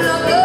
look